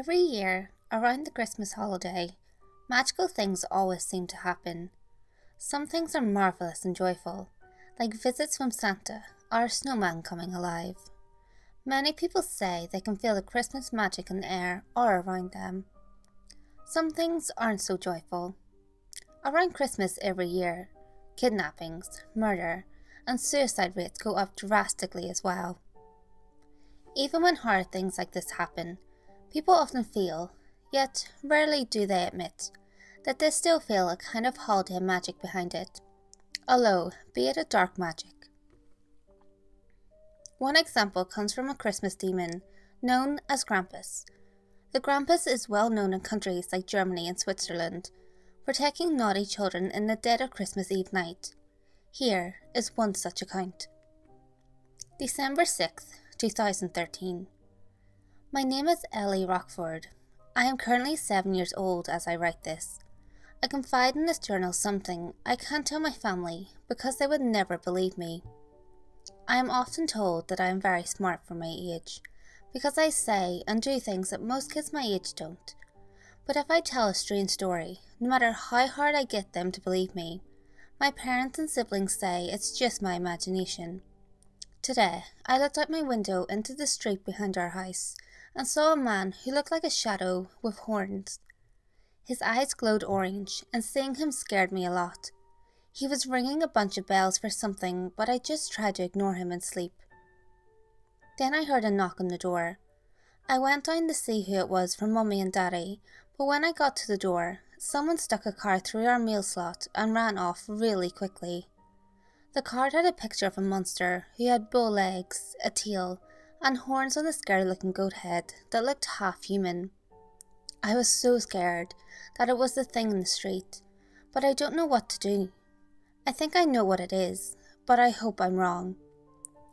Every year, around the Christmas holiday, magical things always seem to happen. Some things are marvellous and joyful, like visits from Santa or a snowman coming alive. Many people say they can feel the Christmas magic in the air or around them. Some things aren't so joyful. Around Christmas every year, kidnappings, murder, and suicide rates go up drastically as well. Even when hard things like this happen, People often feel, yet rarely do they admit, that they still feel a kind of holiday magic behind it, although be it a dark magic. One example comes from a Christmas demon known as Krampus. The Krampus is well known in countries like Germany and Switzerland for taking naughty children in the dead of Christmas Eve night. Here is one such account. December 6th, 2013. My name is Ellie Rockford. I am currently seven years old as I write this. I confide in this journal something I can't tell my family because they would never believe me. I am often told that I am very smart for my age because I say and do things that most kids my age don't. But if I tell a strange story, no matter how hard I get them to believe me, my parents and siblings say it's just my imagination. Today, I looked out my window into the street behind our house and saw a man who looked like a shadow with horns. His eyes glowed orange, and seeing him scared me a lot. He was ringing a bunch of bells for something, but I just tried to ignore him and sleep. Then I heard a knock on the door. I went down to see who it was for Mummy and Daddy, but when I got to the door, someone stuck a card through our mail slot and ran off really quickly. The card had a picture of a monster who had bow legs, a tail, and horns on a scary looking goat head that looked half human. I was so scared that it was the thing in the street, but I don't know what to do. I think I know what it is, but I hope I'm wrong.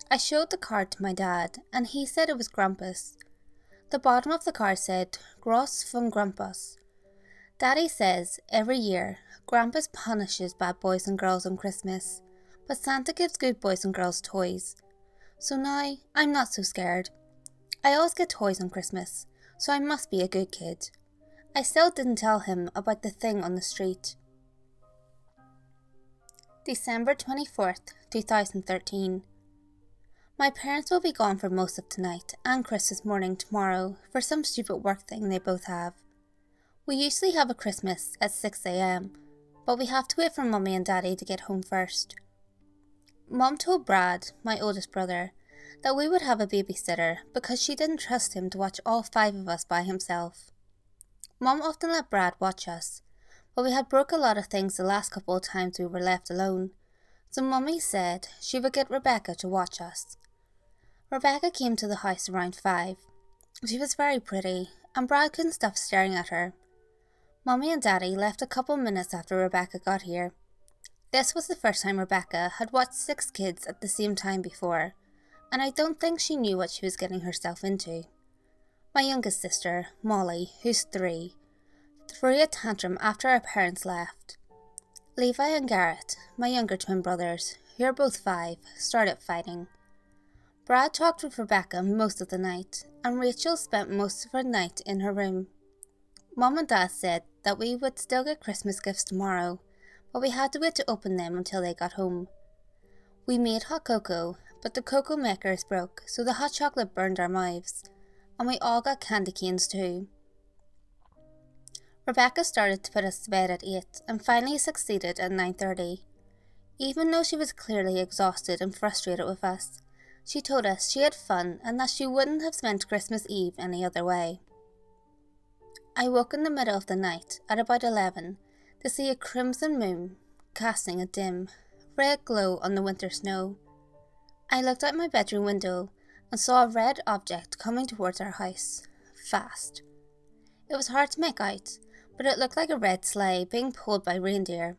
I showed the card to my dad, and he said it was Krampus. The bottom of the card said, Gross von Krampus. Daddy says every year Krampus punishes bad boys and girls on Christmas, but Santa gives good boys and girls toys. So now I'm not so scared. I always get toys on Christmas, so I must be a good kid. I still didn't tell him about the thing on the street. December 24th, 2013. My parents will be gone for most of tonight and Christmas morning tomorrow for some stupid work thing they both have. We usually have a Christmas at 6am, but we have to wait for Mummy and Daddy to get home first. Mom told Brad, my oldest brother, that we would have a babysitter because she didn't trust him to watch all five of us by himself. Mom often let Brad watch us, but we had broke a lot of things the last couple of times we were left alone, so Mummy said she would get Rebecca to watch us. Rebecca came to the house around five. She was very pretty, and Brad couldn't stop staring at her. Mummy and Daddy left a couple minutes after Rebecca got here this was the first time Rebecca had watched six kids at the same time before, and I don't think she knew what she was getting herself into. My youngest sister, Molly, who's three, threw a tantrum after our parents left. Levi and Garrett, my younger twin brothers, who are both five, started fighting. Brad talked with Rebecca most of the night, and Rachel spent most of her night in her room. Mom and Dad said that we would still get Christmas gifts tomorrow, but we had to wait to open them until they got home. We made hot cocoa, but the cocoa makers broke, so the hot chocolate burned our mouths, and we all got candy canes too. Rebecca started to put us to bed at 8 and finally succeeded at 9.30. Even though she was clearly exhausted and frustrated with us, she told us she had fun and that she wouldn't have spent Christmas Eve any other way. I woke in the middle of the night at about 11 to see a crimson moon casting a dim, red glow on the winter snow. I looked out my bedroom window and saw a red object coming towards our house, fast. It was hard to make out, but it looked like a red sleigh being pulled by reindeer.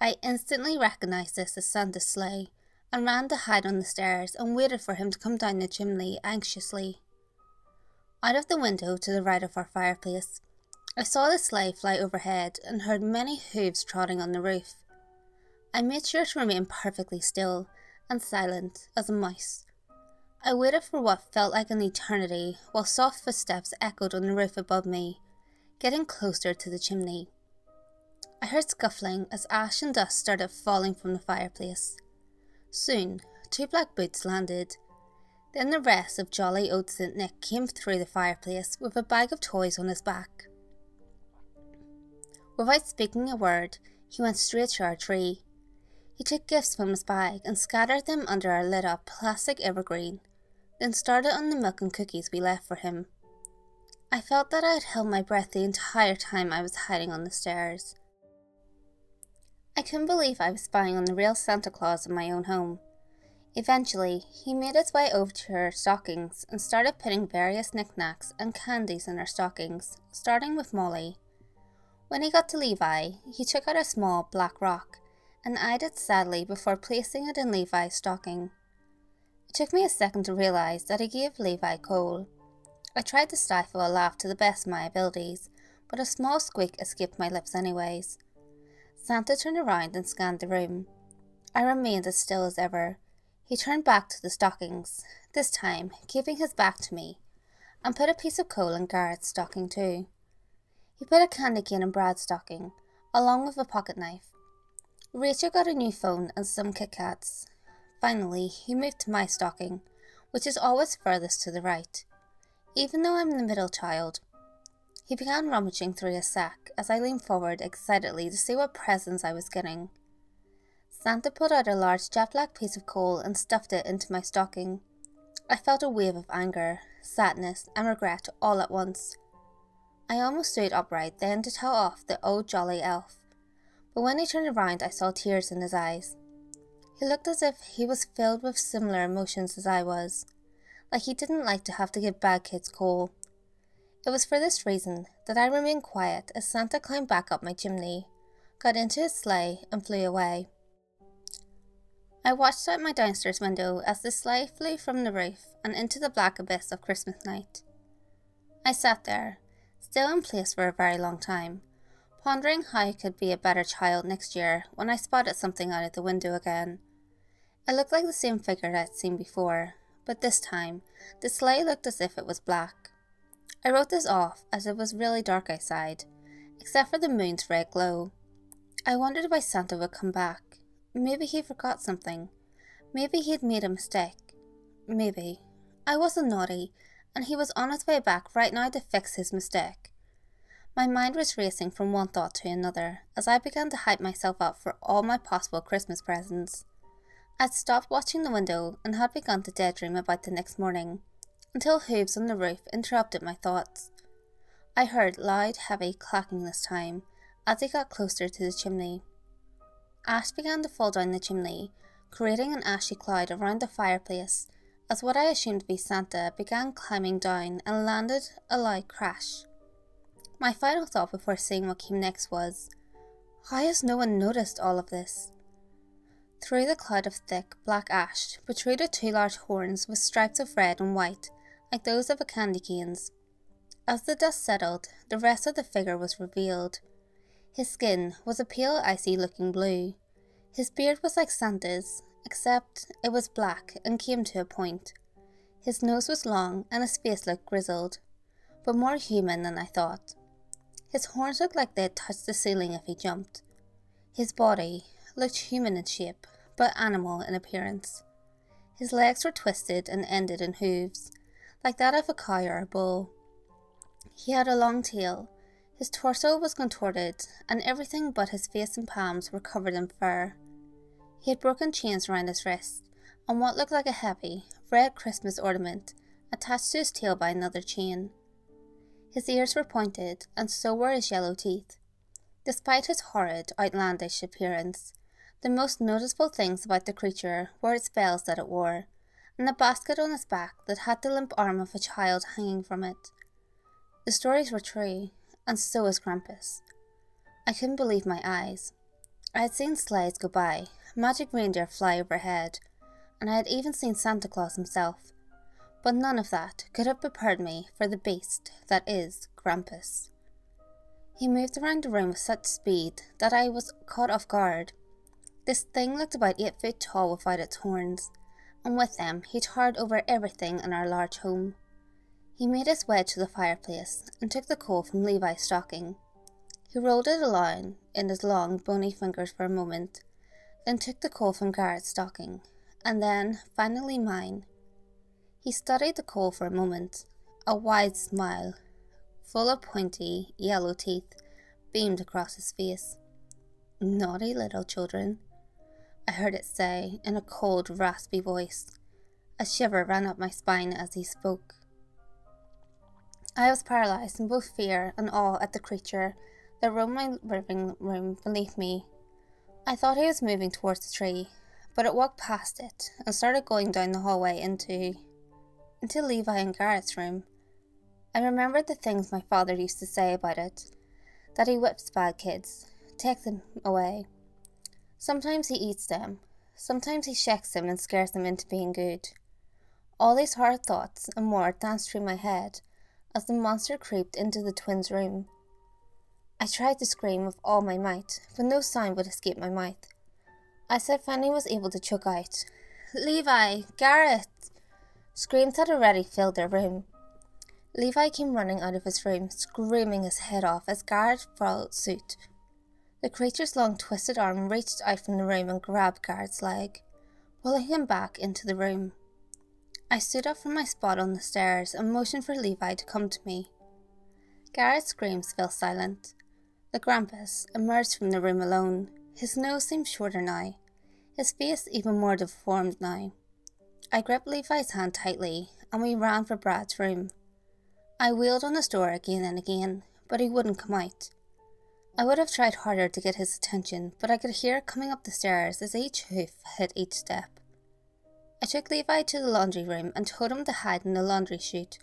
I instantly recognised this as Santa's sleigh and ran to hide on the stairs and waited for him to come down the chimney anxiously. Out of the window to the right of our fireplace, I saw the sleigh fly overhead and heard many hooves trotting on the roof. I made sure to remain perfectly still and silent as a mouse. I waited for what felt like an eternity while soft footsteps echoed on the roof above me, getting closer to the chimney. I heard scuffling as ash and dust started falling from the fireplace. Soon, two black boots landed. Then the rest of jolly old St. Nick came through the fireplace with a bag of toys on his back. Without speaking a word, he went straight to our tree. He took gifts from his bag and scattered them under our lit up plastic evergreen, then started on the milk and cookies we left for him. I felt that I had held my breath the entire time I was hiding on the stairs. I couldn't believe I was spying on the real Santa Claus in my own home. Eventually, he made his way over to our stockings and started putting various knickknacks and candies in our stockings, starting with Molly. When he got to Levi, he took out a small black rock and eyed it sadly before placing it in Levi's stocking. It took me a second to realise that he gave Levi coal. I tried to stifle a laugh to the best of my abilities, but a small squeak escaped my lips anyways. Santa turned around and scanned the room. I remained as still as ever. He turned back to the stockings, this time keeping his back to me, and put a piece of coal in Garrett's stocking too. He put a candy cane in Brad's stocking, along with a pocket knife. Rachel got a new phone and some Kit Kats. Finally, he moved to my stocking, which is always furthest to the right. Even though I'm the middle child, he began rummaging through his sack as I leaned forward excitedly to see what presents I was getting. Santa pulled out a large jet black piece of coal and stuffed it into my stocking. I felt a wave of anger, sadness, and regret all at once. I almost stood upright then to tell off the old jolly elf, but when he turned around I saw tears in his eyes. He looked as if he was filled with similar emotions as I was, like he didn't like to have to give bad kids coal it was for this reason that I remained quiet as Santa climbed back up my chimney, got into his sleigh, and flew away. I watched out my downstairs window as the sleigh flew from the roof and into the black abyss of Christmas night. I sat there, still in place for a very long time, pondering how I could be a better child next year when I spotted something out of the window again. It looked like the same figure I'd seen before, but this time the sleigh looked as if it was black. I wrote this off as it was really dark outside, except for the moon's red glow. I wondered why Santa would come back. Maybe he forgot something. Maybe he had made a mistake. Maybe. I wasn't naughty, and he was on his way back right now to fix his mistake. My mind was racing from one thought to another as I began to hype myself up for all my possible Christmas presents. I'd stopped watching the window and had begun to daydream about the next morning until hooves on the roof interrupted my thoughts. I heard loud, heavy clacking this time as he got closer to the chimney. Ash began to fall down the chimney, creating an ashy cloud around the fireplace as what I assumed to be Santa began climbing down and landed a loud crash. My final thought before seeing what came next was, How has no one noticed all of this? Through the cloud of thick, black ash protruded two large horns with stripes of red and white like those of a candy cane's. As the dust settled, the rest of the figure was revealed. His skin was a pale, icy looking blue. His beard was like Santa's, except it was black and came to a point. His nose was long and his face looked grizzled, but more human than I thought. His horns looked like they had touched the ceiling if he jumped. His body looked human in shape, but animal in appearance. His legs were twisted and ended in hooves, like that of a cow or a bull. He had a long tail. His torso was contorted, and everything but his face and palms were covered in fur. He had broken chains around his wrists, and what looked like a heavy, red Christmas ornament attached to his tail by another chain. His ears were pointed, and so were his yellow teeth. Despite his horrid, outlandish appearance, the most noticeable things about the creature were its bells that it wore, and a basket on his back that had the limp arm of a child hanging from it. The stories were true, and so was Krampus. I couldn't believe my eyes. I had seen sleighs go by, magic reindeer fly overhead, and I had even seen Santa Claus himself, but none of that could have prepared me for the beast that is Krampus. He moved around the room with such speed that I was caught off guard. This thing looked about eight feet tall without its horns, and with them he towered over everything in our large home. He made his way to the fireplace and took the coal from Levi's stocking. He rolled it along in his long, bony fingers for a moment, then took the coal from Garrett's stocking, and then, finally, mine. He studied the coal for a moment. A wide smile, full of pointy, yellow teeth, beamed across his face. Naughty little children, I heard it say in a cold, raspy voice. A shiver ran up my spine as he spoke. I was paralyzed in both fear and awe at the creature that roamed my living room beneath me. I thought he was moving towards the tree, but it walked past it and started going down the hallway into into Levi and Garrett's room. I remembered the things my father used to say about it that he whips bad kids, takes them away. Sometimes he eats them, sometimes he shakes them and scares them into being good. All these hard thoughts and more danced through my head as the monster creeped into the twins' room. I tried to scream with all my might, but no sound would escape my mouth. As I finally was able to choke out, Levi, Garrett! Screams had already filled their room. Levi came running out of his room, screaming his head off as Garrett followed suit. The creature's long twisted arm reached out from the room and grabbed Garrett's leg, pulling him back into the room. I stood up from my spot on the stairs and motioned for Levi to come to me. Garrett's screams fell silent. The Krampus emerged from the room alone. His nose seemed shorter now, his face even more deformed now. I gripped Levi's hand tightly, and we ran for Brad's room. I wheeled on his door again and again, but he wouldn't come out. I would have tried harder to get his attention, but I could hear it coming up the stairs as each hoof hit each step. I took Levi to the laundry room and told him to hide in the laundry chute.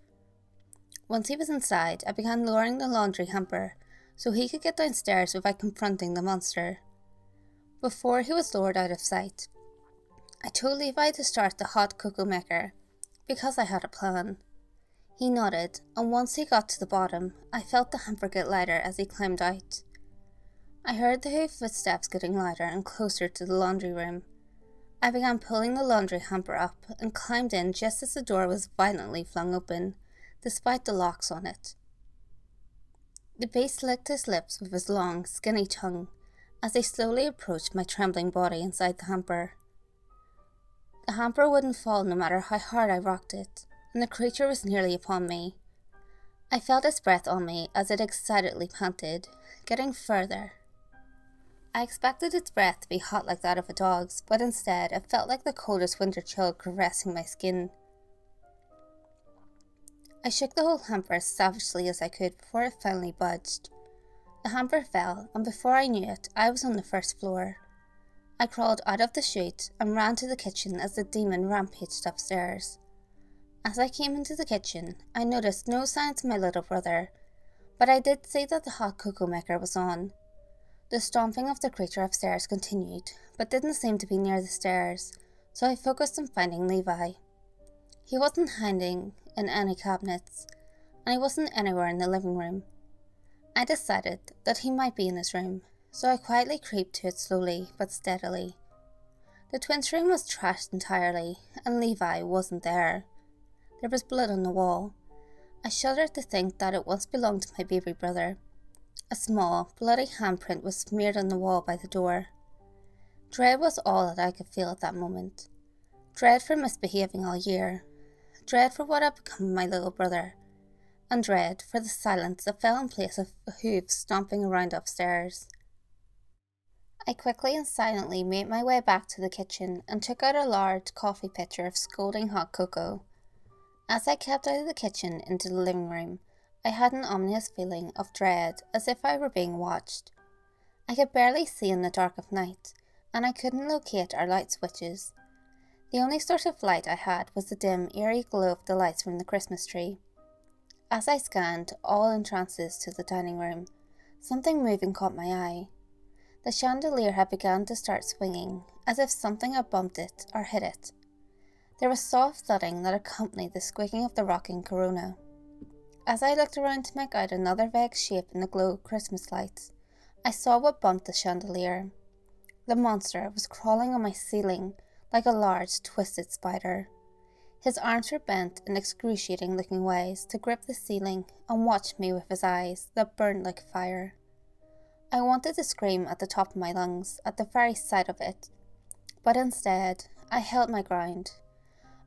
Once he was inside, I began lowering the laundry hamper so he could get downstairs without confronting the monster. Before he was lowered out of sight, I told Levi to start the hot cocoa maker because I had a plan. He nodded, and once he got to the bottom, I felt the hamper get lighter as he climbed out. I heard the hoof footsteps getting lighter and closer to the laundry room. I began pulling the laundry hamper up and climbed in just as the door was violently flung open, despite the locks on it. The beast licked his lips with his long, skinny tongue as he slowly approached my trembling body inside the hamper. The hamper wouldn't fall no matter how hard I rocked it, and the creature was nearly upon me. I felt its breath on me as it excitedly panted, getting further I expected its breath to be hot like that of a dog's, but instead it felt like the coldest winter chill caressing my skin. I shook the whole hamper as savagely as I could before it finally budged. The hamper fell, and before I knew it, I was on the first floor. I crawled out of the chute and ran to the kitchen as the demon rampaged upstairs. As I came into the kitchen, I noticed no signs of my little brother, but I did see that the hot cocoa maker was on. The stomping of the creature upstairs continued, but didn't seem to be near the stairs, so I focused on finding Levi. He wasn't hiding in any cabinets, and he wasn't anywhere in the living room. I decided that he might be in his room, so I quietly crept to it slowly but steadily. The twins' room was trashed entirely, and Levi wasn't there. There was blood on the wall. I shuddered to think that it once belonged to my baby brother. A small, bloody handprint was smeared on the wall by the door. Dread was all that I could feel at that moment. Dread for misbehaving all year. Dread for what had become of my little brother. And dread for the silence that fell in place of hooves stomping around upstairs. I quickly and silently made my way back to the kitchen and took out a large coffee pitcher of scalding hot cocoa. As I kept out of the kitchen into the living room, I had an ominous feeling of dread, as if I were being watched. I could barely see in the dark of night, and I couldn't locate our light switches. The only source of light I had was the dim, eerie glow of the lights from the Christmas tree. As I scanned all entrances to the dining room, something moving caught my eye. The chandelier had begun to start swinging, as if something had bumped it or hit it. There was soft thudding that accompanied the squeaking of the rocking corona. As I looked around to make out another vague shape in the glow of Christmas lights, I saw what bumped the chandelier. The monster was crawling on my ceiling like a large, twisted spider. His arms were bent in excruciating looking ways to grip the ceiling and watch me with his eyes that burned like fire. I wanted to scream at the top of my lungs at the very sight of it, but instead I held my ground.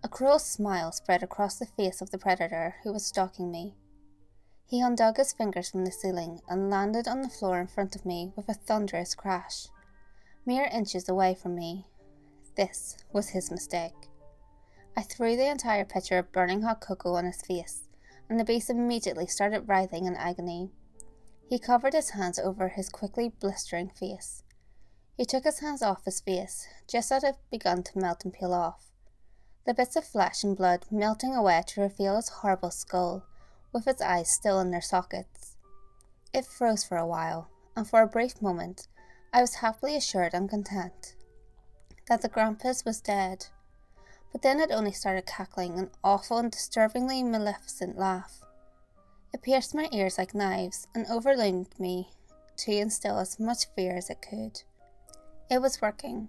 A cruel smile spread across the face of the predator who was stalking me. He undug his fingers from the ceiling and landed on the floor in front of me with a thunderous crash, mere inches away from me. This was his mistake. I threw the entire pitcher of burning hot cocoa on his face, and the beast immediately started writhing in agony. He covered his hands over his quickly blistering face. He took his hands off his face, just as it had begun to melt and peel off. The bits of flesh and blood melting away to reveal his horrible skull, with its eyes still in their sockets. It froze for a while, and for a brief moment I was happily assured and content that the Krampus was dead. But then it only started cackling an awful and disturbingly maleficent laugh. It pierced my ears like knives and overwhelmed me to instill as much fear as it could. It was working.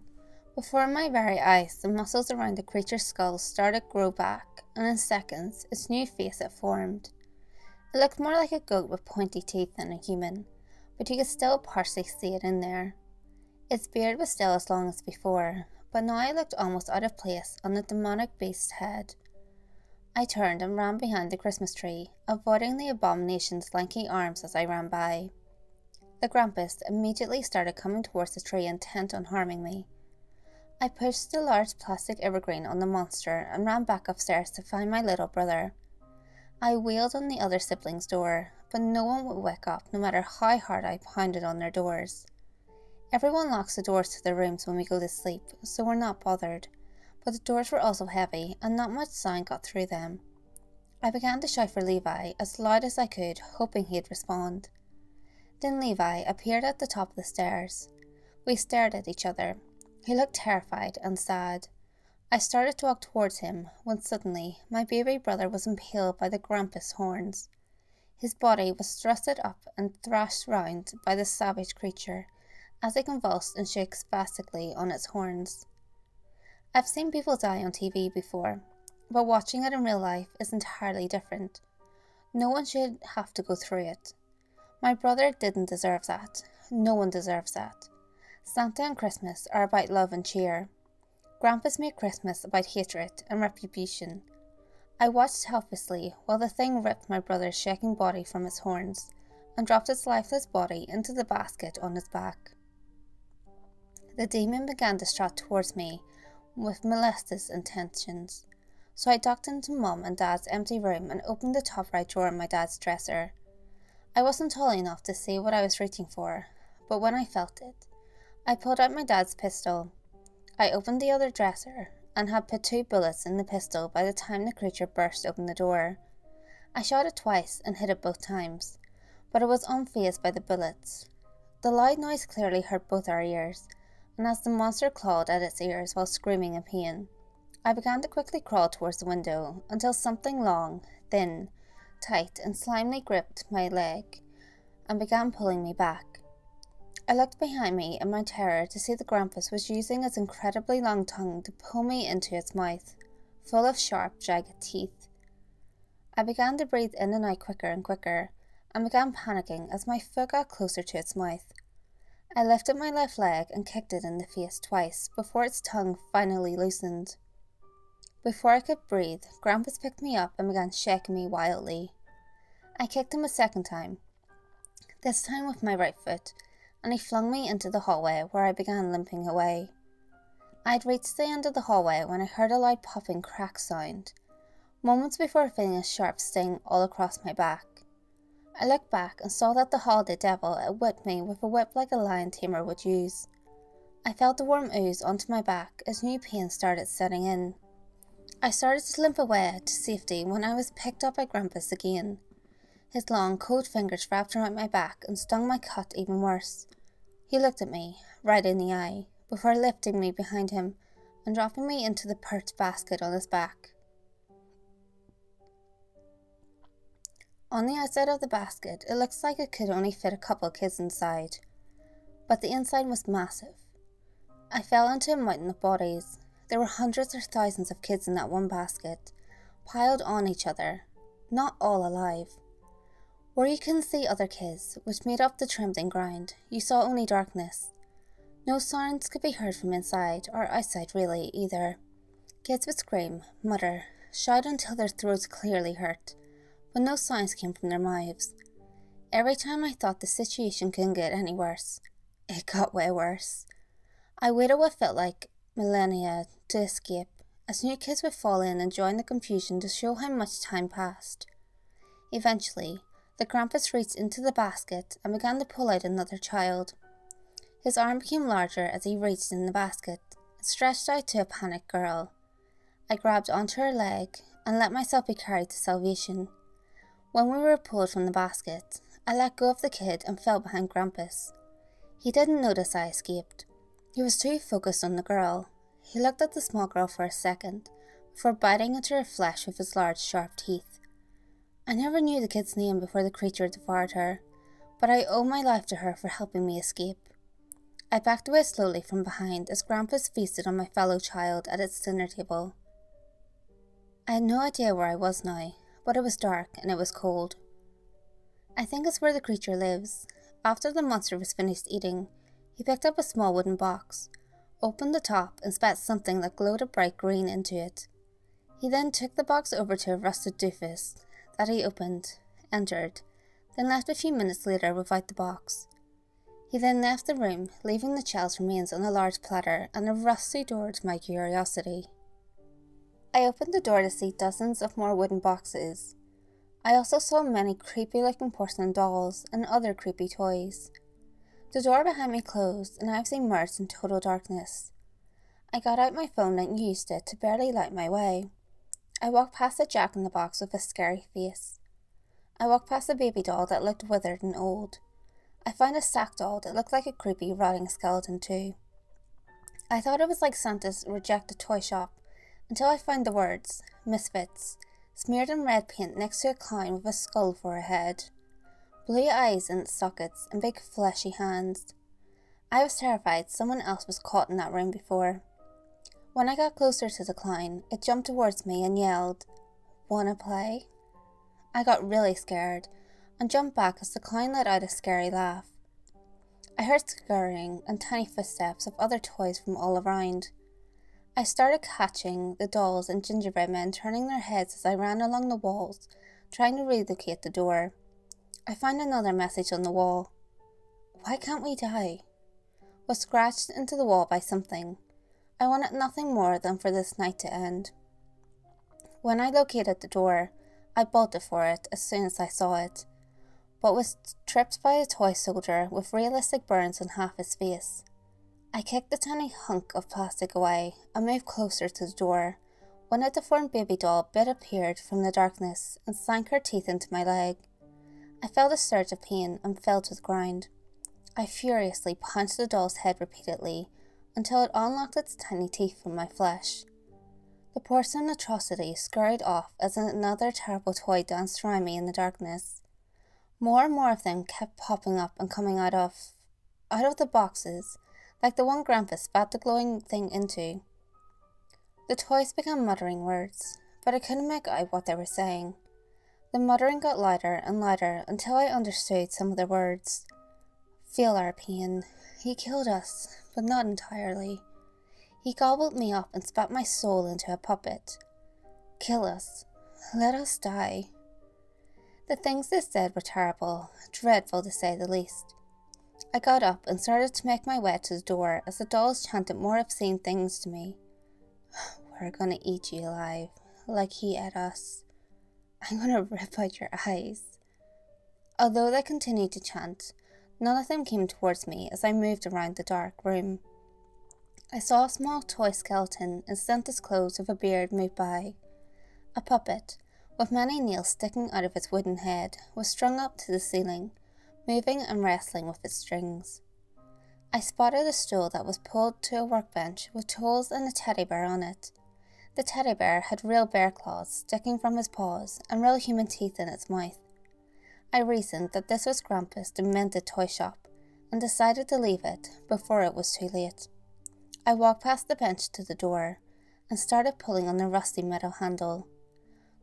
Before my very eyes, the muscles around the creature's skull started to grow back, and in seconds, its new face had formed. It looked more like a goat with pointy teeth than a human, but you could still partially see it in there. Its beard was still as long as before, but now it looked almost out of place on the demonic beast's head. I turned and ran behind the Christmas tree, avoiding the abomination's lanky arms as I ran by. The Krampus immediately started coming towards the tree intent on harming me. I pushed the large plastic evergreen on the monster and ran back upstairs to find my little brother. I wailed on the other siblings' door, but no one would wake up no matter how hard I pounded on their doors. Everyone locks the doors to their rooms when we go to sleep, so we're not bothered, but the doors were also heavy and not much sound got through them. I began to shout for Levi as loud as I could, hoping he'd respond. Then Levi appeared at the top of the stairs. We stared at each other. He looked terrified and sad. I started to walk towards him when suddenly my baby brother was impaled by the Krampus horns. His body was thrusted up and thrashed round by the savage creature as it convulsed and shook spastically on its horns. I've seen people die on TV before, but watching it in real life is entirely different. No one should have to go through it. My brother didn't deserve that. No one deserves that. Santa and Christmas are about love and cheer. Krampus made Christmas about hatred and retribution. I watched helplessly while the thing ripped my brother's shaking body from its horns and dropped its lifeless body into the basket on his back. The demon began to strut towards me with malicious intentions, so I ducked into Mum and Dad's empty room and opened the top right drawer in my dad's dresser. I wasn't tall enough to see what I was reaching for, but when I felt it, I pulled out my dad's pistol I opened the other dresser and had put two bullets in the pistol by the time the creature burst open the door. I shot it twice and hit it both times, but it was unfazed by the bullets. The loud noise clearly hurt both our ears, and as the monster clawed at its ears while screaming in pain, I began to quickly crawl towards the window until something long, thin, tight, and slimely gripped my leg and began pulling me back. I looked behind me in my terror to see the Krampus was using its incredibly long tongue to pull me into its mouth, full of sharp, jagged teeth. I began to breathe in and out quicker and quicker, and began panicking as my foot got closer to its mouth. I lifted my left leg and kicked it in the face twice before its tongue finally loosened. Before I could breathe, Krampus picked me up and began shaking me wildly. I kicked him a second time, this time with my right foot, and he flung me into the hallway where I began limping away. I'd reached the end of the hallway when I heard a loud popping crack sound, moments before feeling a sharp sting all across my back. I looked back and saw that the holiday devil had whipped me with a whip like a lion tamer would use. I felt the warm ooze onto my back as new pain started setting in. I started to limp away to safety when I was picked up by Krampus again. His long, cold fingers wrapped around my back and stung my cut even worse. He looked at me, right in the eye, before lifting me behind him and dropping me into the pert basket on his back. On the outside of the basket, it looks like it could only fit a couple kids inside, but the inside was massive. I fell into a mountain of bodies. There were hundreds or thousands of kids in that one basket, piled on each other, not all alive. Where you couldn't see other kids, which made up the trembling ground, you saw only darkness. No sounds could be heard from inside or outside, really, either. Kids would scream, mutter, shout until their throats clearly hurt, but no signs came from their mouths. Every time I thought the situation couldn't get any worse, it got way worse. I waited what felt like millennia to escape, as new kids would fall in and join the confusion to show how much time passed. Eventually, the Krampus reached into the basket and began to pull out another child. His arm became larger as he reached in the basket and stretched out to a panicked girl. I grabbed onto her leg and let myself be carried to salvation. When we were pulled from the basket, I let go of the kid and fell behind Krampus. He didn't notice I escaped. He was too focused on the girl. He looked at the small girl for a second, before biting into her flesh with his large, sharp teeth. I never knew the kid's name before the creature devoured her, but I owe my life to her for helping me escape. I backed away slowly from behind as Krampus feasted on my fellow child at its dinner table. I had no idea where I was now, but it was dark and it was cold. I think it's where the creature lives. After the monster was finished eating, he picked up a small wooden box, opened the top, and spat something that glowed a bright green into it. He then took the box over to a rusted doofus that he opened, entered, then left a few minutes later without the box. He then left the room, leaving the child's remains on a large platter and a rusty door to my curiosity. I opened the door to see dozens of more wooden boxes. I also saw many creepy looking porcelain dolls and other creepy toys. The door behind me closed and I was immersed in total darkness. I got out my phone and used it to barely light my way. I walked past a jack in the box with a scary face. I walked past a baby doll that looked withered and old. I found a sack doll that looked like a creepy, rotting skeleton, too. I thought it was like Santa's rejected toy shop until I found the words Misfits smeared in red paint next to a clown with a skull for a head, blue eyes in its sockets, and big fleshy hands. I was terrified someone else was caught in that room before. When I got closer to the clown, it jumped towards me and yelled, Wanna play? I got really scared and jumped back as the clown let out a scary laugh. I heard scurrying and tiny footsteps of other toys from all around. I started catching the dolls and gingerbread men turning their heads as I ran along the walls, trying to relocate the door. I found another message on the wall. Why can't we die? Was scratched into the wall by something. I wanted nothing more than for this night to end. When I located the door, I bolted for it as soon as I saw it, but was tripped by a toy soldier with realistic burns on half his face. I kicked the tiny hunk of plastic away and moved closer to the door when a deformed baby doll bit appeared from the darkness and sank her teeth into my leg. I felt a surge of pain and fell to the ground. I furiously punched the doll's head repeatedly until it unlocked its tiny teeth from my flesh. The porcelain atrocity scurried off as another terrible toy danced around me in the darkness. More and more of them kept popping up and coming out of out of the boxes, like the one Grandpa spat the glowing thing into. The toys began muttering words, but I couldn't make out what they were saying. The muttering got louder and louder until I understood some of the words. Feel our pain. He killed us, but not entirely. He gobbled me up and spat my soul into a puppet. Kill us. Let us die. The things they said were terrible, dreadful to say the least. I got up and started to make my way to the door as the dolls chanted more obscene things to me. We're gonna eat you alive, like he ate us. I'm gonna rip out your eyes. Although they continued to chant, none of them came towards me as I moved around the dark room. I saw a small toy skeleton in Santa's clothes with a beard move by. A puppet, with many nails sticking out of its wooden head, was strung up to the ceiling, moving and wrestling with its strings. I spotted a stool that was pulled to a workbench with tools and a teddy bear on it. The teddy bear had real bear claws sticking from his paws and real human teeth in its mouth. I reasoned that this was Krampus' demented toy shop and decided to leave it before it was too late. I walked past the bench to the door and started pulling on the rusty metal handle.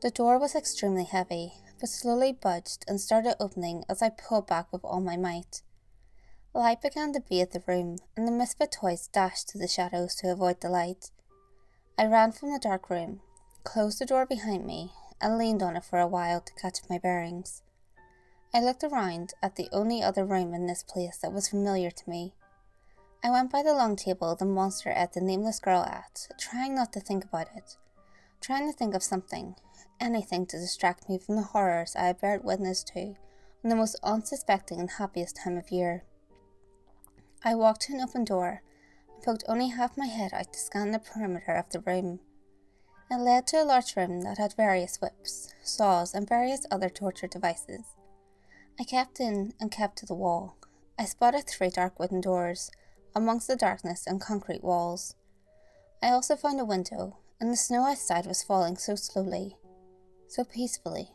The door was extremely heavy, but slowly budged and started opening as I pulled back with all my might. Light began to bathe the room, and the misfit toys dashed to the shadows to avoid the light. I ran from the dark room, closed the door behind me, and leaned on it for a while to catch my bearings. I looked around at the only other room in this place that was familiar to me. I went by the long table the monster ate the nameless girl at, trying not to think about it, trying to think of something, anything to distract me from the horrors I had bared witness to on the most unsuspecting and happiest time of year. I walked to an open door and poked only half my head out to scan the perimeter of the room. It led to a large room that had various whips, saws, and various other torture devices. I kept in and kept to the wall. I spotted three dark wooden doors amongst the darkness and concrete walls. I also found a window, and the snow outside was falling so slowly, so peacefully.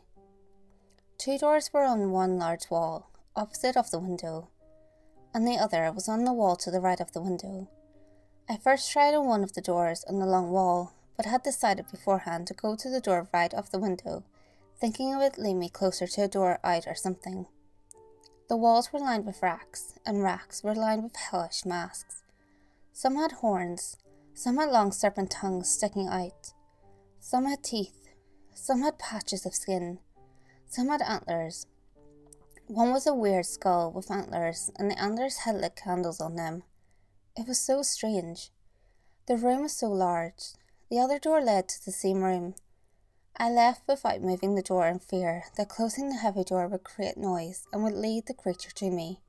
Two doors were on one large wall, opposite of the window, and the other was on the wall to the right of the window. I first tried on one of the doors on the long wall, but had decided beforehand to go to the door right of the window, thinking it would lead me closer to a door out or something. The walls were lined with racks, and racks were lined with hellish masks. Some had horns, some had long serpent tongues sticking out, some had teeth, some had patches of skin, some had antlers. One was a weird skull with antlers, and the antlers had lit candles on them. It was so strange. The room was so large. The other door led to the same room, I left without moving the door in fear that closing the heavy door would create noise and would lead the creature to me.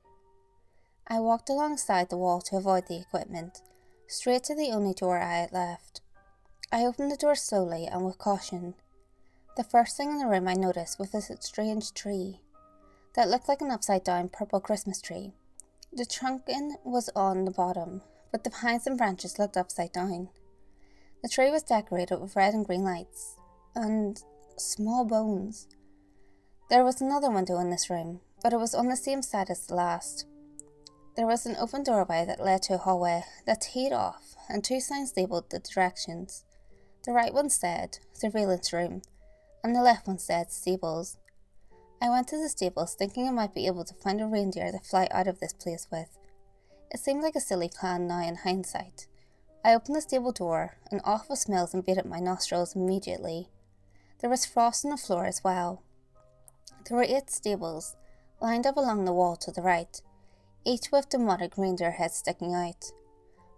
I walked alongside the wall to avoid the equipment, straight to the only door I had left. I opened the door slowly and with caution. The first thing in the room I noticed was this strange tree that looked like an upside down purple Christmas tree. The trunking was on the bottom, but the pines and branches looked upside down. The tree was decorated with red and green lights, and small bones. There was another window in this room, but it was on the same side as the last. There was an open doorway that led to a hallway that teed off, and two signs labelled the directions. The right one said surveillance room, and the left one said stables. I went to the stables thinking I might be able to find a reindeer to fly out of this place with. It seemed like a silly plan now in hindsight. I opened the stable door, and awful smells invaded my nostrils immediately. There was frost on the floor as well. There were eight stables, lined up along the wall to the right, each with demonic reindeer heads sticking out.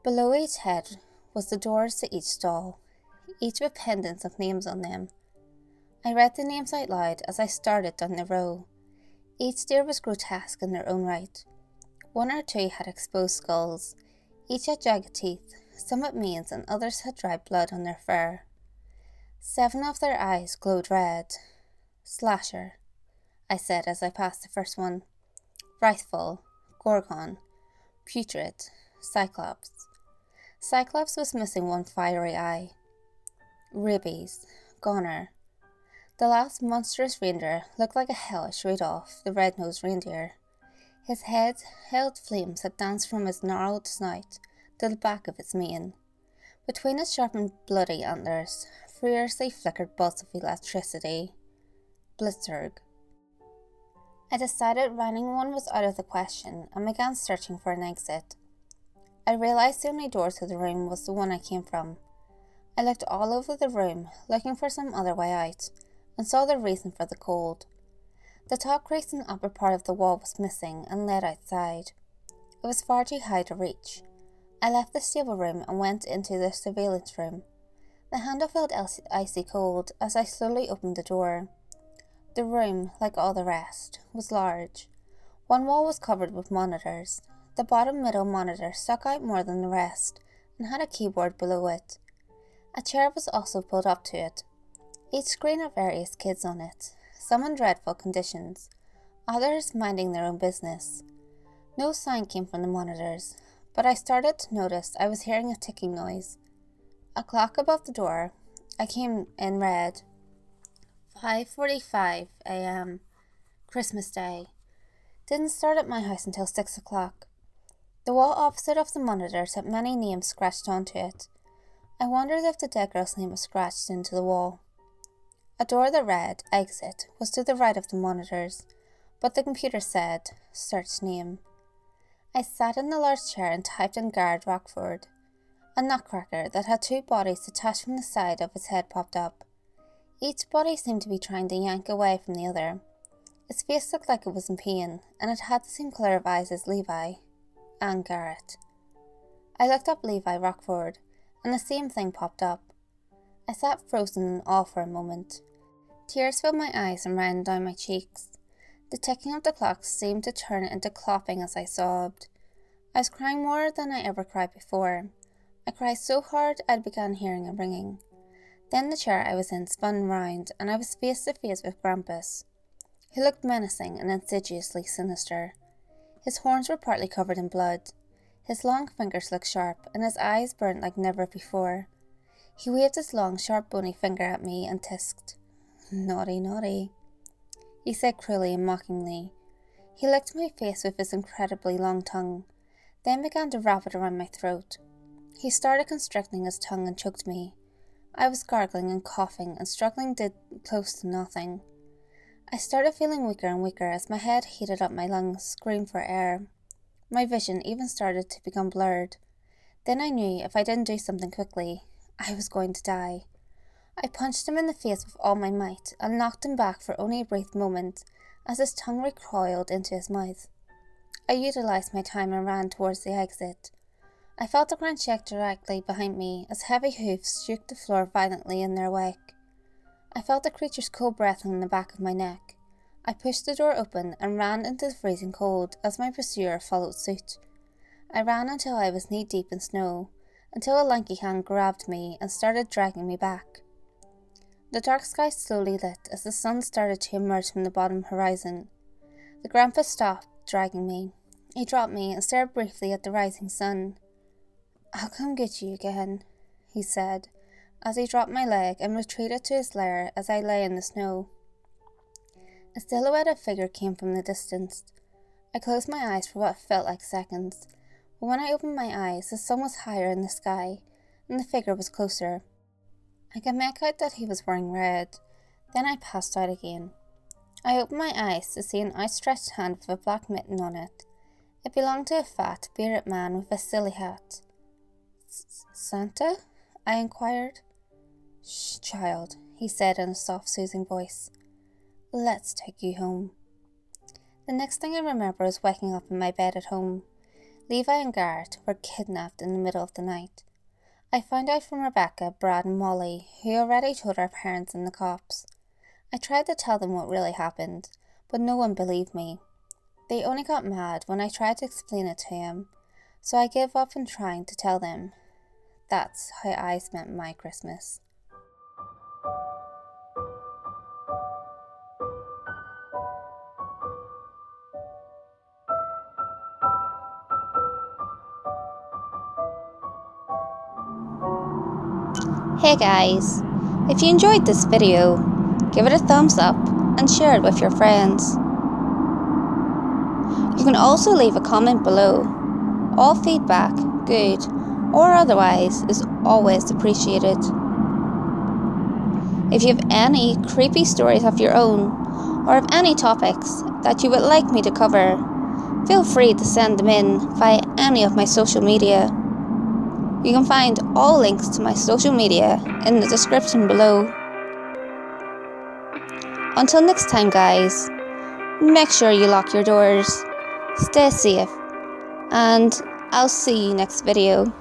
Below each head was the doors to each stall, each with pendants of names on them. I read the names out loud as I started down the row. Each steer was grotesque in their own right. One or two had exposed skulls, each had jagged teeth, some had manes, and others had dried blood on their fur. Seven of their eyes glowed red. Slasher, I said as I passed the first one. Wrathful, Gorgon, Putrid, Cyclops. Cyclops was missing one fiery eye. Rabies, Goner. The last monstrous reindeer looked like a hellish Rudolph, the red-nosed reindeer. His head held flames that danced from his gnarled snout to the back of its mane. Between its sharpened bloody antlers furiously flickered bolts of electricity. Blitzerg. I decided running one was out of the question and began searching for an exit. I realized the only door to the room was the one I came from. I looked all over the room, looking for some other way out, and saw the reason for the cold. The top crease the upper part of the wall was missing and led outside. It was far too high to reach. I left the stable room and went into the surveillance room. The handle felt icy cold as I slowly opened the door. The room, like all the rest, was large. One wall was covered with monitors. The bottom middle monitor stuck out more than the rest and had a keyboard below it. A chair was also pulled up to it. Each screen had various kids on it, some in dreadful conditions, others minding their own business. No sign came from the monitors, but I started to notice I was hearing a ticking noise. A clock above the door. I came and read 5:45 a.m. Christmas Day. Didn't start at my house until six o'clock. The wall opposite of the monitors had many names scratched onto it. I wondered if the dead girl's name was scratched into the wall. A door that read exit was to the right of the monitors, but the computer said search name. I sat in the large chair and typed in Garrett Rockford. A nutcracker that had two bodies detached from the side of its head popped up. Each body seemed to be trying to yank away from the other. Its face looked like it was in pain, and it had the same colour of eyes as Levi and Garrett. I looked up Levi Rockford, and the same thing popped up. I sat frozen in awe for a moment. Tears filled my eyes and ran down my cheeks. The ticking of the clock seemed to turn into clopping as I sobbed. I was crying more than I ever cried before. I cried so hard I began hearing a ringing. Then the chair I was in spun round, and I was face to face with Krampus. He looked menacing and insidiously sinister. His horns were partly covered in blood. His long fingers looked sharp, and his eyes burnt like never before. He waved his long, sharp, bony finger at me and tisked. Naughty, naughty, he said cruelly and mockingly. He licked my face with his incredibly long tongue, then began to wrap it around my throat. He started constricting his tongue and choked me. I was gargling and coughing, and struggling did close to nothing. I started feeling weaker and weaker as my head heated up my lungs, screamed for air. My vision even started to become blurred. Then I knew if I didn't do something quickly, I was going to die. I punched him in the face with all my might and knocked him back for only a brief moment as his tongue recoiled into his mouth. I utilized my time and ran towards the exit. I felt the ground shake directly behind me as heavy hoofs shook the floor violently in their wake. I felt the creature's cold breath on the back of my neck. I pushed the door open and ran into the freezing cold as my pursuer followed suit. I ran until I was knee deep in snow, until a lanky hand grabbed me and started dragging me back. The dark sky slowly lit as the sun started to emerge from the bottom horizon. The Krampus stopped dragging me. He dropped me and stared briefly at the rising sun. I'll come get you again, he said, as he dropped my leg and retreated to his lair as I lay in the snow. A silhouette of figure came from the distance. I closed my eyes for what felt like seconds, but when I opened my eyes, the sun was higher in the sky, and the figure was closer. I could make out that he was wearing red. Then I passed out again. I opened my eyes to see an outstretched hand with a black mitten on it. It belonged to a fat, bearded man with a silly hat. Santa? I inquired. Shh, child, he said in a soft, soothing voice. Let's take you home. The next thing I remember was waking up in my bed at home. Levi and Garrett were kidnapped in the middle of the night. I found out from Rebecca, Brad, and Molly, who already told our parents and the cops. I tried to tell them what really happened, but no one believed me. They only got mad when I tried to explain it to them, so I gave up on trying to tell them. That's how I spent my Christmas. Hey guys, if you enjoyed this video, give it a thumbs up and share it with your friends. You can also leave a comment below. All feedback, good or otherwise, is always appreciated. If you have any creepy stories of your own, or of any topics that you would like me to cover, feel free to send them in via any of my social media. You can find all links to my social media in the description below. Until next time, guys, make sure you lock your doors, stay safe, and I'll see you next video.